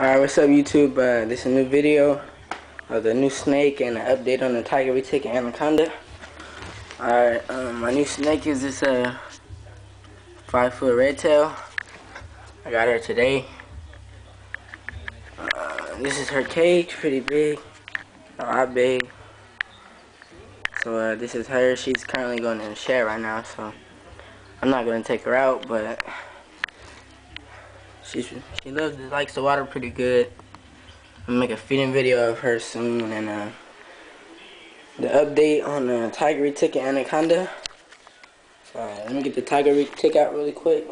Alright, what's up YouTube? Uh, this is a new video of the new snake and an update on the tiger retic anaconda. Alright, um, my new snake is this uh, 5 foot red tail. I got her today. Uh, this is her cage, pretty big, a lot big. So uh, this is her, she's currently going in the shed right now, so I'm not going to take her out, but She's, she loves, likes the water pretty good. I'm gonna make a feeding video of her soon and uh, the update on the tiger retic anaconda. So, let me get the tiger tick out really quick.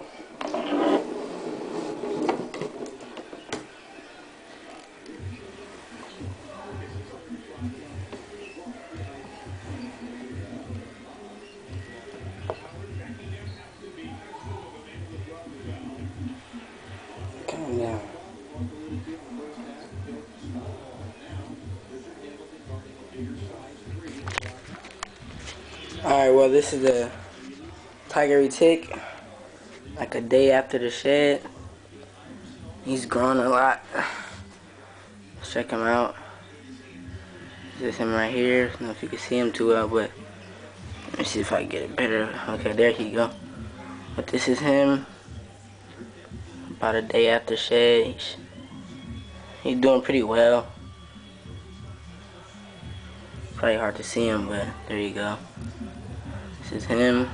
Alright, well this is a tiger retic. Like a day after the shed. He's grown a lot. Let's check him out. This is him right here. I don't know if you can see him too well, but let me see if I can get it better. Okay, there he go. But this is him about a day after shed. He's, doing pretty well. Probably hard to see him, but there you go. This is him.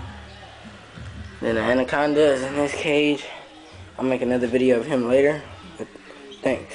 Then the anaconda is in this cage. I'll make another video of him later. Thanks.